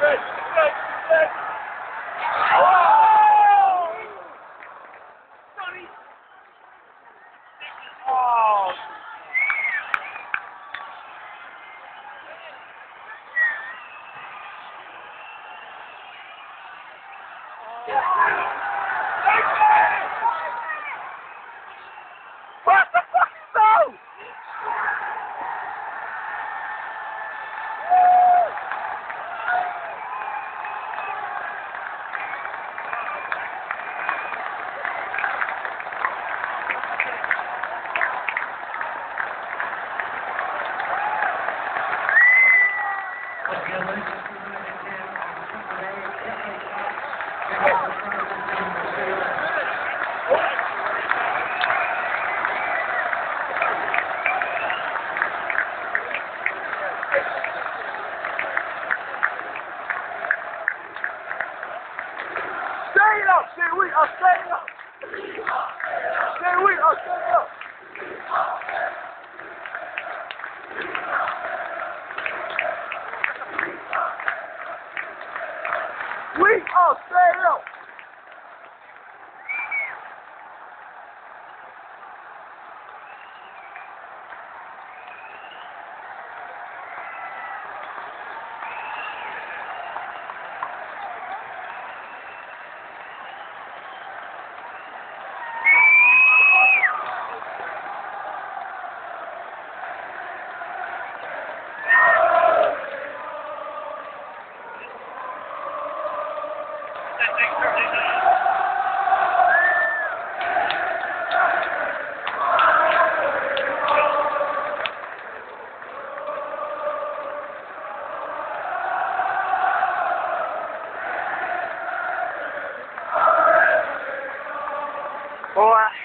Good, good, good. Oh! Sonny. Oh. What Stay up, stay with us, stay up. Stay with us, stay up. We are up. Boy.